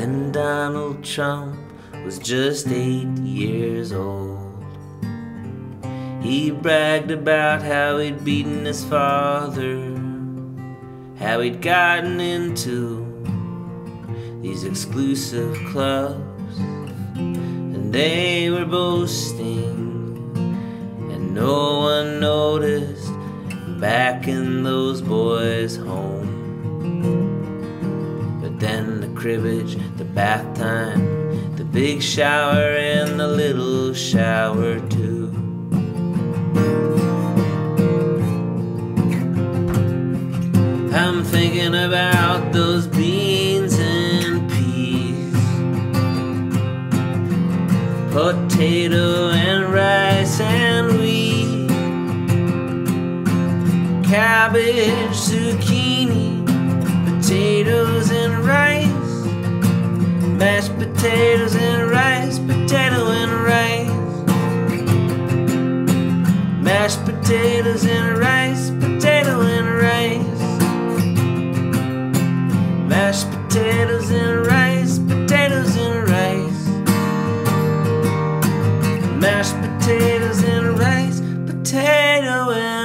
Then Donald Trump was just eight years old. He bragged about how he'd beaten his father, how he'd gotten into these exclusive clubs, and they were boasting, and no one noticed back in those boys' home. Cribbage, the bath time, the big shower, and the little shower too. I'm thinking about those beans and peas, potato and rice and wheat, cabbage, zucchini, potatoes and rice, mashed potatoes and rice, potato and rice. Mashed potatoes and rice, potato and rice. Mashed potatoes and rice, potatoes and rice. Mashed potatoes and rice, potato and rice.